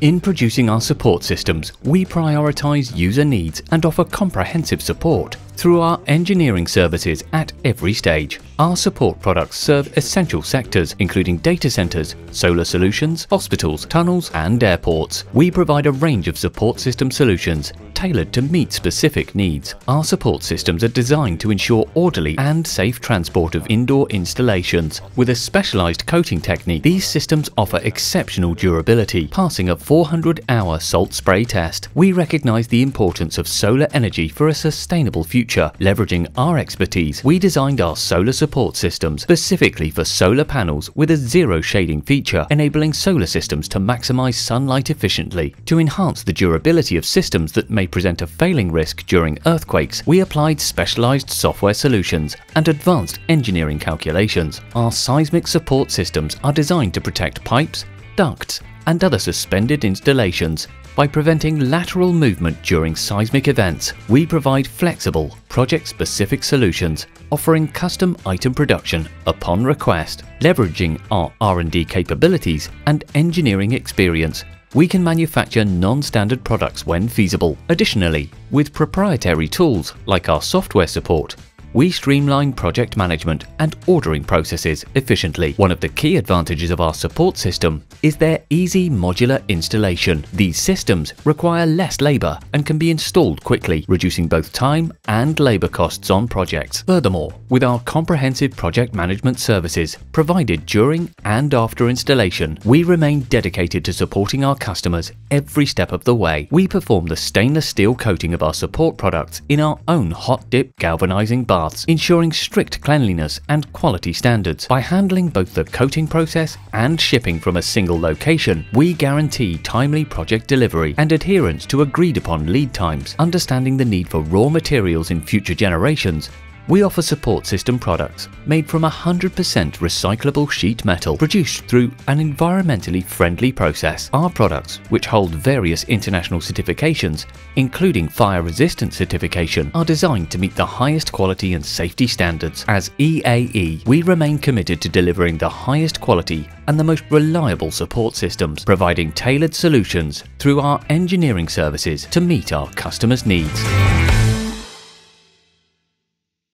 In producing our support systems, we prioritise user needs and offer comprehensive support through our engineering services at every stage. Our support products serve essential sectors including data centers, solar solutions, hospitals, tunnels and airports. We provide a range of support system solutions tailored to meet specific needs. Our support systems are designed to ensure orderly and safe transport of indoor installations. With a specialized coating technique, these systems offer exceptional durability, passing a 400-hour salt spray test. We recognize the importance of solar energy for a sustainable future. Leveraging our expertise, we designed our solar support systems specifically for solar panels with a zero shading feature, enabling solar systems to maximize sunlight efficiently. To enhance the durability of systems that may present a failing risk during earthquakes, we applied specialized software solutions and advanced engineering calculations. Our seismic support systems are designed to protect pipes, ducts, and other suspended installations by preventing lateral movement during seismic events. We provide flexible, project-specific solutions offering custom item production upon request. Leveraging our R&D capabilities and engineering experience, we can manufacture non-standard products when feasible. Additionally, with proprietary tools like our software support, we streamline project management and ordering processes efficiently. One of the key advantages of our support system is their easy modular installation. These systems require less labour and can be installed quickly, reducing both time and labour costs on projects. Furthermore, with our comprehensive project management services provided during and after installation, we remain dedicated to supporting our customers every step of the way. We perform the stainless steel coating of our support products in our own hot dip galvanizing bath baths, ensuring strict cleanliness and quality standards. By handling both the coating process and shipping from a single location, we guarantee timely project delivery and adherence to agreed upon lead times. Understanding the need for raw materials in future generations, we offer support system products made from 100% recyclable sheet metal produced through an environmentally friendly process. Our products, which hold various international certifications, including fire resistant certification, are designed to meet the highest quality and safety standards. As EAE, we remain committed to delivering the highest quality and the most reliable support systems, providing tailored solutions through our engineering services to meet our customers' needs.